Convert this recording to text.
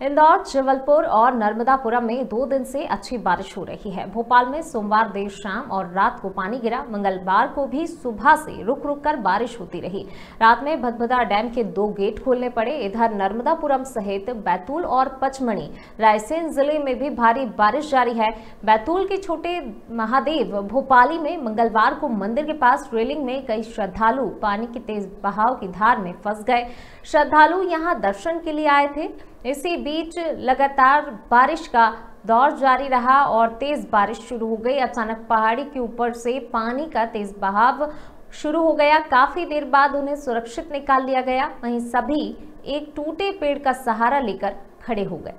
इंदौर, जबलपुर और नर्मदापुरम में दो दिन से अच्छी बारिश हो रही है। भोपाल में सोमवार देर शाम और रात को पानी गिरा। मंगलवार को भी सुबह से रुक रुक कर बारिश होती रही। रात में भदभदा डैम के दो गेट खोलने पड़े। इधर नर्मदापुरम सहित बैतूल और पचमणी रायसेन ज़िले में भी भारी बारिश जारी है। बैतूल के छोटे महादेव भोपाली में मंगलवार को मंदिर के पास रेलिंग में कई श्रद्धालु पानी के तेज बहाव की धार में फंस गए। श्रद्धालु यहाँ दर्शन के लिए आए थे। इसी बीच लगातार बारिश का दौर जारी रहा और तेज बारिश शुरू हो गई। अचानक पहाड़ी के ऊपर से पानी का तेज बहाव शुरू हो गया। काफ़ी देर बाद उन्हें सुरक्षित निकाल लिया गया। वहीं सभी एक टूटे पेड़ का सहारा लेकर खड़े हो गए।